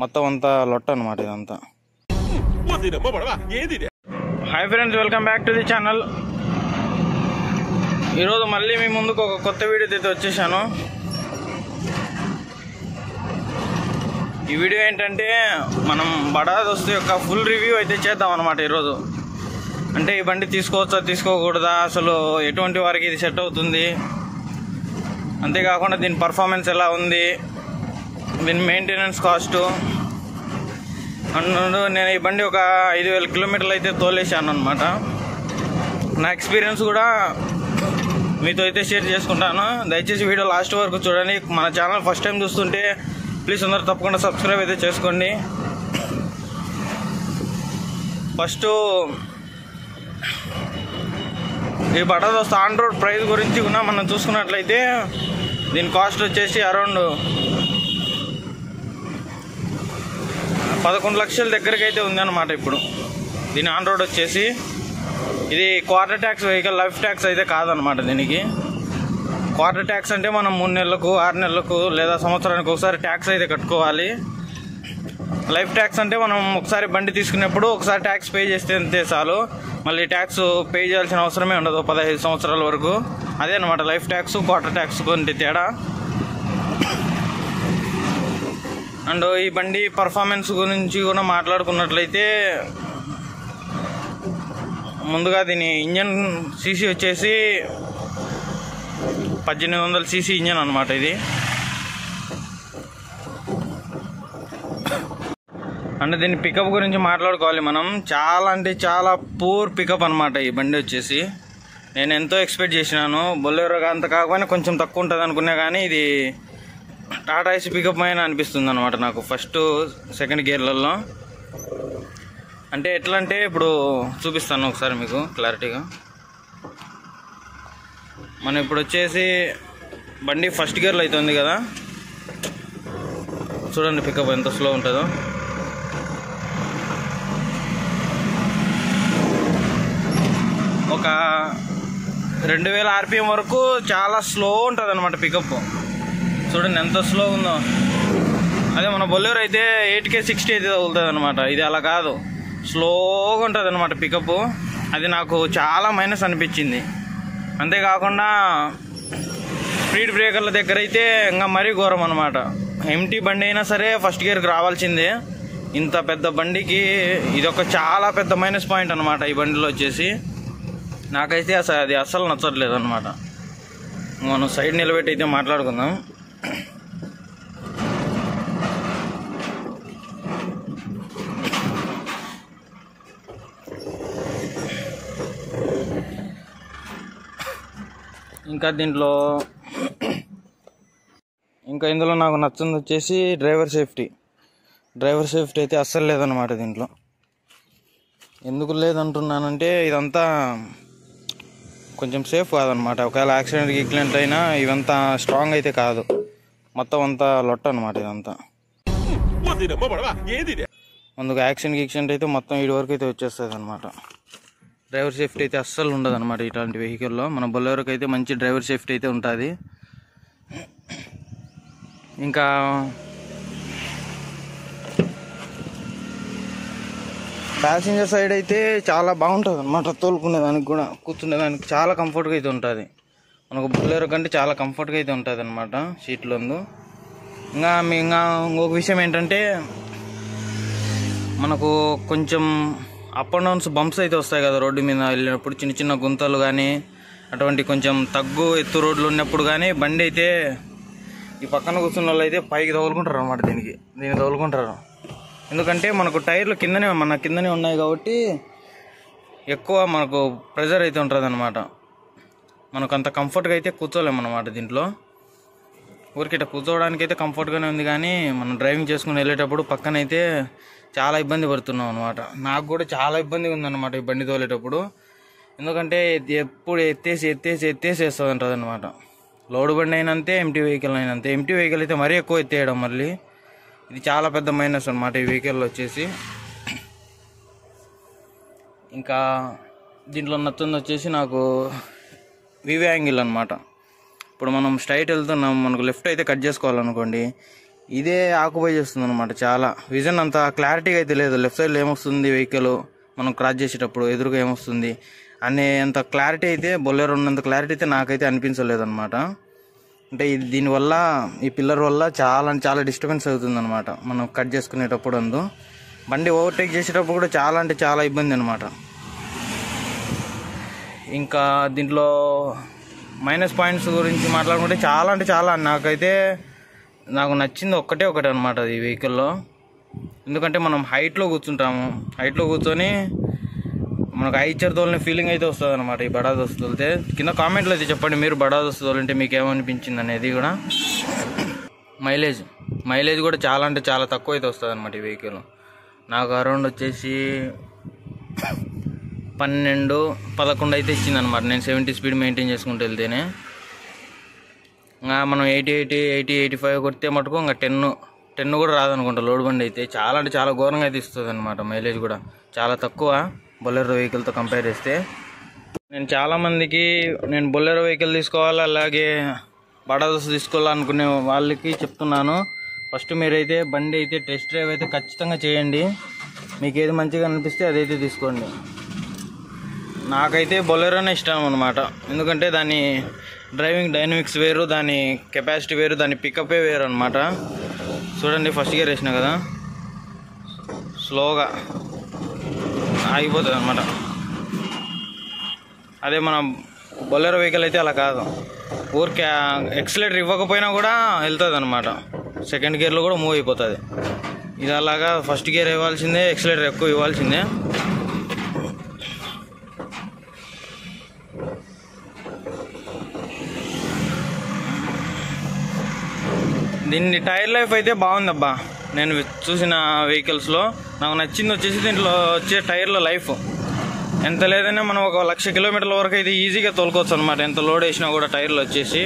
మొత్తం అంతా లొట్ట అనమాట ఇదంతా. Hi friends welcome back to the channel ఈరోజు మళ్ళీ మీ ముందుకు ఒక కొత్త వీడియో అయితే వచ్చేసాను. ఈ వీడియో ఏంటంటే మనం బడా దోస్తు యొక్క ఫుల్ రివ్యూ అయితే చేద్దాం అనమాట ఈరోజు. అంటే ఈ బండి తీసుకోవచ్చా తీసుకోకూడదా అసలు ఎటువంటి వారికి ఇది సెట్ అవుతుంది? అంతేకాకుండా దీని పర్ఫార్మెన్స్ ఎలా ఉంది? దీని మెయింటెనెన్స్ కాస్ట్ అండ్ నేను ఈ బండి ఒక ఐదు వేల కిలోమీటర్లు అయితే తోలేసాను అనమాట నా ఎక్స్పీరియన్స్ కూడా మీతో అయితే షేర్ చేసుకుంటాను. దయచేసి వీడియో లాస్ట్ వరకు చూడండి. మన ఛానల్ ఫస్ట్ టైం చూస్తుంటే ప్లీజ్ అందరూ తప్పకుండా సబ్స్క్రైబ్ అయితే చేసుకోండి. ఫస్ట్ ఈ బటాదోస్త ఆన్ రోడ్ ప్రైస్ గురించి కూడా మనం చూసుకున్నట్లయితే దీని కాస్ట్ వచ్చేసి అరౌండ్ పదకొండు లక్షల దగ్గరికి అయితే ఉందన్నమాట ఇప్పుడు. దీని ఆన్ రోడ్ వచ్చేసి ఇది quarter tax vehicle life tax అయితే కాదనమాట దీనికి. క్వార్టర్ ట్యాక్స్ అంటే మనం మూడు నెలలకు ఆరు నెలలకు లేదా సంవత్సరానికి ఒకసారి ట్యాక్స్ అయితే కట్టుకోవాలి. లైఫ్ ట్యాక్స్ అంటే మనం ఒకసారి బండి తీసుకున్నప్పుడు ఒకసారి ట్యాక్స్ పే చేస్తే అంతే చాలు. మళ్ళీ ట్యాక్స్ పే చేయాల్సిన అవసరమే ఉండదు పదహైదు సంవత్సరాల వరకు. అదే అనమాట లైఫ్ ట్యాక్స్ క్వార్టర్ ట్యాక్స్ కొంటే తేడా. అండ్ ఈ బండి పర్ఫార్మెన్స్ గురించి కూడా మాట్లాడుకున్నట్లయితే ముందుగా దీని ఇంజన్ సీసీ వచ్చేసి పద్దెనిమిది వందల సీసీ ఇంజన్ అనమాట ఇది. అంటే దీని పికప్ గురించి మాట్లాడుకోవాలి మనం. చాలా అంటే చాలా పూర్ పికప్ అనమాట ఈ బండి వచ్చేసి. నేను ఎంతో ఎక్స్పెక్ట్ చేసినాను. బొలెరో అంత కాకపోయినా కొంచెం తక్కువ ఉంటుంది అనుకున్నా కానీ ఇది టాటా ఐసి పికప్ అయినా అనిపిస్తుంది అనమాట నాకు. ఫస్ట్ సెకండ్ గేర్లలో అంటే ఎట్లా అంటే ఇప్పుడు చూపిస్తాను ఒకసారి మీకు క్లారిటీగా మనం ఇప్పుడు వచ్చేసి బండి ఫస్ట్ గేర్లో అవుతుంది కదా. చూడండి పికప్ ఎంత స్లో ఉంటుందో. ఒక రెండు వేల ఆర్పిఎం వరకు చాలా స్లో ఉంటుంది అనమాట పికప్ చూడండి ఎంత స్లో ఉందో. అదే మన బొల్లేరు అయితే ఎయిట్ కే సిక్స్టీ అయితే తగులుతుంది అనమాట ఇది అలా కాదు. స్లోగా ఉంటుంది అనమాట పికప్ అది నాకు చాలా మైనస్ అనిపించింది. అంతేకాకుండా స్పీడ్ బ్రేకర్ల దగ్గర అయితే ఇంకా మరీ ఘోరం అనమాట ఎంటీ బండి అయినా సరే ఫస్ట్ గేర్కి రావాల్సిందే. ఇంత పెద్ద బండికి ఇది ఒక చాలా పెద్ద మైనస్ పాయింట్ అనమాట ఈ బండిలో వచ్చేసి. నాకైతే అసలు అది అస్సలు నచ్చట్లేదు అనమాట మనం సైడ్ నిలబెట్టి అయితే మాట్లాడుకుందాం. ఇంకా దీంట్లో ఇంకా ఇందులో నాకు నచ్చింది వచ్చేసి డ్రైవర్ సేఫ్టీ. డ్రైవర్ సేఫ్టీ అయితే అస్సలు లేదనమాట దీంట్లో. ఎందుకు లేదంటున్నానంటే ఇదంతా కొంచెం సేఫ్ కాదనమాట ఒకవేళ యాక్సిడెంట్ గిక్లెంట్ అయినా ఇవంతా స్ట్రాంగ్ అయితే కాదు. మొత్తం అంతా లొట్ట అనమాట ఇదంతా. అందుకు యాక్సిడెంట్ గిక్సిడెంట్ అయితే మొత్తం ఇటు వరకు అయితే వచ్చేస్తుంది అనమాట డ్రైవర్ సేఫ్టీ అయితే అస్సలు ఉండదు అనమాట ఇట్లాంటి వెహికల్లో. మన బొల్లెవరకు అయితే మంచి డ్రైవర్ సేఫ్టీ అయితే ఉంటుంది. ఇంకా ప్యాసింజర్ సైడ్ అయితే చాలా బాగుంటుంది అనమాట తోలుకునే దానికి కూడా కూర్చునేదానికి చాలా కంఫర్ట్గా అయితే ఉంటుంది. మనకు బుల్లెరో కంటే చాలా కంఫర్ట్గా అయితే ఉంటుంది అనమాట సీట్లందు ఇంకా ఇంకా ఇంకొక విషయం ఏంటంటే మనకు కొంచెం అప్ అండ్ డౌన్స్ బంప్స్ అయితే వస్తాయి కదా రోడ్డు మీద వెళ్ళినప్పుడు. చిన్న చిన్న గుంతలు కానీ అటువంటి కొంచెం తగ్గు ఎత్తు రోడ్లు ఉన్నప్పుడు కానీ బండి అయితే ఈ పక్కన కూర్చున్న వాళ్ళు అయితే పైకి తగులుకుంటారు అనమాట దీనికి. దీన్ని తగులుకుంటారు. ఎందుకంటే మనకు టైర్లు కిందనే మన కిందనే ఉన్నాయి కాబట్టి ఎక్కువ మనకు ప్రెజర్ అయితే ఉంటుంది అనమాట మనకు అంత కంఫర్ట్గా అయితే కూర్చోలేమన్నమాట దీంట్లో. ఊరికిట కూర్చోవడానికి అయితే కంఫర్ట్గానే ఉంది కానీ మనం డ్రైవింగ్ చేసుకుని వెళ్ళేటప్పుడు పక్కనైతే చాలా ఇబ్బంది పడుతున్నాం అనమాట నాకు కూడా చాలా ఇబ్బందిగా ఉందన్నమాట ఈ బండి తోలేటప్పుడు. ఎందుకంటే ఎప్పుడు ఎత్తేసి ఎత్తేసి ఎత్తేసి వేస్తుంది ఉంటుంది అనమాట లోడ్ బండి అయినంతే ఎంటీ వెహికల్ అయినంతే. ఎంటీ వెహికల్ అయితే మరీ ఎక్కువ ఎత్తేయడం మళ్ళీ. ఇది చాలా పెద్ద మైనస్ అనమాట ఈ వెహికల్ వచ్చేసి. ఇంకా దీంట్లో నచ్చింది వచ్చేసి నాకు వివి యాంగిల్ అనమాట ఇప్పుడు మనం స్ట్రైట్ వెళ్తున్నాం మనకు లెఫ్ట్ అయితే కట్ చేసుకోవాలనుకోండి ఇదే ఆకుపై చేస్తుంది అనమాట చాలా. విజన్ అంత క్లారిటీగా అయితే లేదు. లెఫ్ట్ సైడ్లో ఏమొస్తుంది వెహికల్ మనం క్రాస్ చేసేటప్పుడు ఎదురుగా ఏమొస్తుంది? అనే అంత క్లారిటీ అయితే బొల్లెరో ఉన్నంత క్లారిటీ అయితే నాకైతే అనిపించలేదు అనమాట అంటే ఇది దీనివల్ల ఈ పిల్లర్ వల్ల చాలా అంటే చాలా డిస్టర్బెన్స్ అవుతుంది అనమాట మనం కట్ చేసుకునేటప్పుడు అందు. బండి ఓవర్టేక్ చేసేటప్పుడు కూడా చాలా అంటే చాలా ఇబ్బంది అనమాట ఇంకా దీంట్లో మైనస్ పాయింట్స్ గురించి మాట్లాడుకుంటే చాలా అంటే చాలా నాకైతే నాకు నచ్చింది ఒక్కటే ఒకటి అనమాట ఈ వెహికల్లో ఎందుకంటే మనం హైట్లో కూర్చుంటాము. హైట్లో కూర్చొని మనకు ఐచర్ తోలిన ఫీలింగ్ అయితే వస్తుంది అనమాట ఈ బడా దోస్తు తోలితే. కింద కామెంట్లో అయితే చెప్పండి మీరు బడా దోస్తు తోలింటే మీకు ఏమనిపించింది అనేది కూడా. మైలేజ్ మైలేజ్ కూడా చాలా అంటే చాలా తక్కువ అయితే వస్తుంది అనమాట ఈ వెహికల్ నాకు అరౌండ్ వచ్చేసి పన్నెండు పదకొండు అయితే ఇచ్చింది అనమాట నేను సెవెంటీ స్పీడ్ మెయింటైన్ చేసుకుంటూ వెళ్తేనే. ఇంకా మనం eighty eighty eighty eighty five కొడితే మటుకు ఇంకా టెన్ టెన్ కూడా రాదనుకుంటా. లోడ్ బండి అయితే చాలా అంటే చాలా ఘోరంగా అయితే ఇస్తుంది అనమాట మైలేజ్ కూడా. చాలా తక్కువ బొలెరో వెహికల్తో కంపేర్ చేస్తే. నేను చాలా మందికి నేను బొలెరో వెహికల్ తీసుకోవాలి అలాగే బడాదోస్ తీసుకోవాలనుకునే వాళ్ళకి చెప్తున్నాను. ఫస్ట్ మీరైతే బండి అయితే టెస్ట్ డ్రైవ్ అయితే ఖచ్చితంగా చేయండి. మీకు ఏది మంచిగా అనిపిస్తే అదైతే తీసుకోండి. నాకైతే బొలెరోనే ఇష్టం అనమాట ఎందుకంటే దాని డ్రైవింగ్ డైనమిక్స్ వేరు దాని కెపాసిటీ వేరు దాని పికపే వేరు అనమాట చూడండి ఫస్ట్ గేర్ వేసిన కదా? స్లోగా ఆగిపోతుంది అనమాట అదే మన బొలెరో వెహికల్ అయితే అలా కాదు. ఊరికే ఎక్సలేటర్ ఇవ్వకపోయినా కూడా వెళ్తుంది అనమాట సెకండ్ గేర్లో కూడా మూవ్ అయిపోతుంది. ఇది అలాగా ఫస్ట్ గేర్ ఇవ్వాల్సిందే ఎక్సలేటర్ ఎక్కువ ఇవ్వాల్సిందే. దీన్ని టైర్ లైఫ్ అయితే బాగుందబ్బా. నేను చూసిన వెహికల్స్లో నాకు నచ్చింది వచ్చేసి దీంట్లో వచ్చే టైర్ల లైఫ్. ఎంత లేదన్నా మనం ఒక లక్ష కిలోమీటర్ల వరకు అయితే ఈజీగా తోలుకోవచ్చు అనమాట ఎంత లోడ్ వేసినా కూడా టైర్లు వచ్చేసి.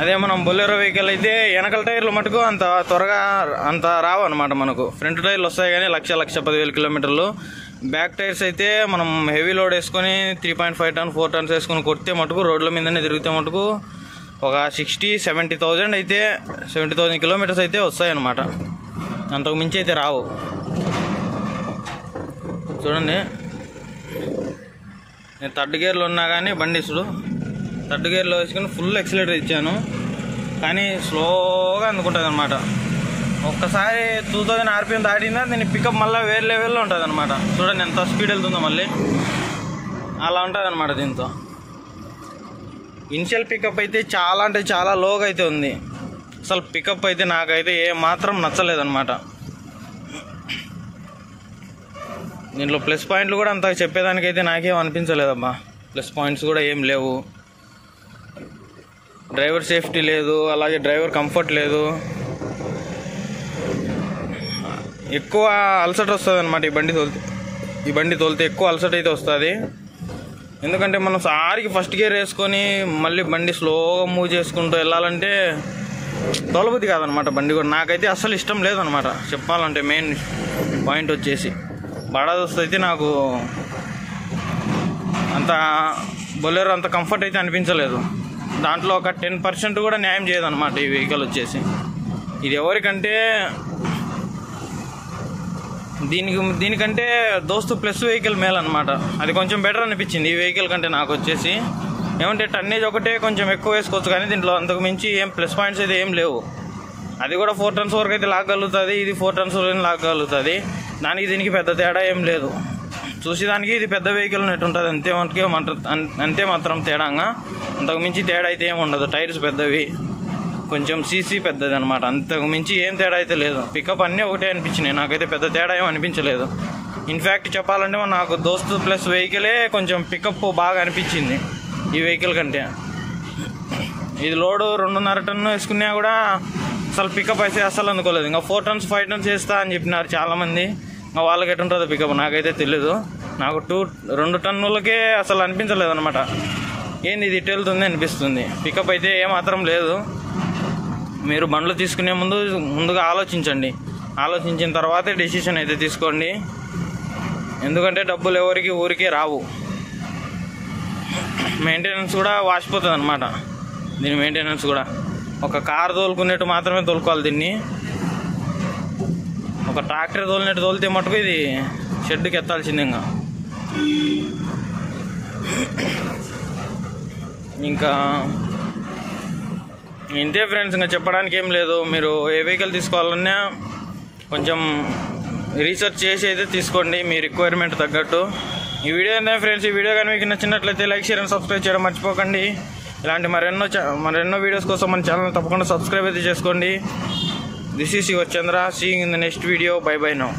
అదే మనం బొలెరో వెహికల్ అయితే వెనకల టైర్లు మటుకు అంత త్వరగా అంత రావు అనమాట మనకు. ఫ్రంట్ టైర్లు వస్తాయి కానీ లక్ష లక్ష పదివేల కిలోమీటర్లు. బ్యాక్ టైర్స్ అయితే మనం హెవీ లోడ్ వేసుకొని three point five ton four tons వేసుకొని కొడితే మటుకు రోడ్ల మీదనే తిరిగితే మటుకు ఒక సిక్స్టీ సెవెంటీ థౌజండ్ అయితే సెవెంటీ థౌజండ్ కిలోమీటర్స్ అయితే వస్తాయన్నమాట. అంతకు మించి అయితే రావు. చూడండి. నేను థర్డ్ గేర్లో ఉన్నా కానీ బండి చూడు. థర్డ్ గేర్లో వేసుకుని ఫుల్ ఎక్సిలేటర్ ఇచ్చాను. కానీ స్లోగా అందుకుంటుంది అనమాట ఒక్కసారి టూ థౌజండ్ ఆర్పిఎం దాటిందా దీని పికప్ మళ్ళీ వేరే లెవెల్లో ఉంటుంది అనమాట చూడండి ఎంత స్పీడ్ వెళ్తుందో మళ్ళీ. అలా ఉంటుంది అనమాట దీంతో. ఇనిషియల్ పికప్ అయితే చాలా అంటే చాలా లోగా అయితే ఉంది. అసలు పికప్ అయితే నాకైతే ఏ మాత్రం నచ్చలేదన్నమాట. దీంట్లో ప్లస్ పాయింట్లు కూడా అంత చెప్పేదానికైతే నాకేం అనిపించలేదమ్మా ప్లస్ పాయింట్స్ కూడా ఏం లేవు. డ్రైవర్ సేఫ్టీ లేదు అలాగే డ్రైవర్ కంఫర్ట్ లేదు. ఎక్కువ అలసట వస్తుంది అనమాట ఈ బండి తోలితే. ఈ బండి తోలితే ఎక్కువ అలసట అయితే వస్తుంది. ఎందుకంటే మనం సారికి ఫస్ట్ గేర్ వేసుకొని మళ్ళీ బండి స్లోగా మూవ్ చేసుకుంటూ వెళ్ళాలంటే తోలబుద్ధి కాదనమాట బండి కూడా. నాకైతే అస్సలు ఇష్టం లేదనమాట. చెప్పాలంటే మెయిన్ పాయింట్ వచ్చేసి. బడాదోస్తు అయితే నాకు అంత బొలెరో అంత కంఫర్ట్ అయితే అనిపించలేదు. దాంట్లో ఒక టెన్ పర్సెంట్ కూడా న్యాయం చేయదన్నమాట ఈ వెహికల్ వచ్చేసి. ఇది ఎవరికంటే దీనికి దీనికంటే దోస్తు ప్లస్ వెహికల్ మేల్ అనమాట అది కొంచెం బెటర్ అనిపించింది ఈ వెహికల్ కంటే నాకు వచ్చేసి. ఏమంటే టన్నేజ్ ఒకటే కొంచెం ఎక్కువ వేసుకోవచ్చు కానీ దీంట్లో అంతకు మించి ఏం ప్లస్ పాయింట్స్ అయితే ఏం లేవు. అది కూడా ఫోర్ టన్స్ వరకు అయితే లాగలుగుతుంది ఇది ఫోర్ టన్స్ వరకు లాగలుగుతుంది దానికి దీనికి పెద్ద తేడా ఏం లేదు. చూసేదానికి ఇది పెద్ద వెహికల్ ఉన్నట్టు ఉంటుంది అంతే మనకి అంతే మాత్రం తేడాగా. అంతకు మించి తేడా అయితే ఏమి ఉండదు టైర్స్ పెద్దవి. కొంచెం సీసీ పెద్దది అనమాట అంతకు మించి ఏం తేడా అయితే లేదు. పికప్ అన్నీ ఒకటే అనిపించినాయి. నాకైతే పెద్ద తేడా ఏం అనిపించలేదు. ఇన్ఫ్యాక్ట్ చెప్పాలంటే నాకు దోస్తు ప్లస్ వెహికలే కొంచెం పికప్ బాగా అనిపించింది ఈ వెహికల్ కంటే. ఇది లోడు రెండున్నర టన్ను వేసుకున్నా కూడా అసలు పికప్ అయితే అసలు అనుకోలేదు ఇంకా ఫోర్ టన్స్ ఫైవ్ టన్స్ వేస్తా అని చెప్పినారు చాలామంది. ఇంకా వాళ్ళకి ఎటుంటుందో పికప్ నాకైతే తెలియదు నాకు టూ రెండు టన్నులకే అసలు అనిపించలేదు అనమాట ఏంది ఇది ఇటు వెళ్తుంది అనిపిస్తుంది. పికప్ అయితే ఏమాత్రం లేదు. మీరు బండ్లు తీసుకునే ముందు ముందుగా ఆలోచించండి. ఆలోచించిన తర్వాతే డెసిషన్ అయితే తీసుకోండి. ఎందుకంటే డబ్బులు ఎవరికి ఊరికే రావు. మెయింటెనెన్స్ కూడా వాసిపోతుంది అనమాట దీని మెయింటెనెన్స్ కూడా. ఒక కార్ తోలుకునేట్టు మాత్రమే తోలుకోవాలి దీన్ని. ఒక ట్రాక్టర్ తోలినట్టు తోలితే మటుకు ఇది షెడ్కి ఎత్తాల్సింది ఇంకా. ఇంకా ఇంతే ఫ్రెండ్స్ ఇంకా చెప్పడానికి ఏం లేదు. మీరు ఏ వెహికల్ తీసుకోవాలన్నా కొంచెం రీసెర్చ్ చేసి అయితే తీసుకోండి. మీ రిక్వైర్మెంట్ తగ్గట్టు. ఈ వీడియో ఏంటంటే ఫ్రెండ్స్ ఈ వీడియో కానీ మీకు నచ్చినట్లయితే లైక్ షేర్ అండ్ సబ్స్క్రైబ్ చేయడం మర్చిపోకండి. ఇలాంటి మరెన్నో మరెన్నో వీడియోస్ కోసం మన ఛానల్ తప్పకుండా సబ్స్క్రైబ్ అయితే చేసుకోండి. This is your Chandra seeing in the next video bye bye no